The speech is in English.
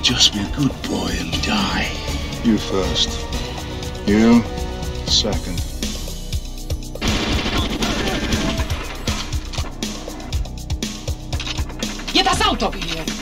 Just be a good boy and die. You first. You second. Get us out of here!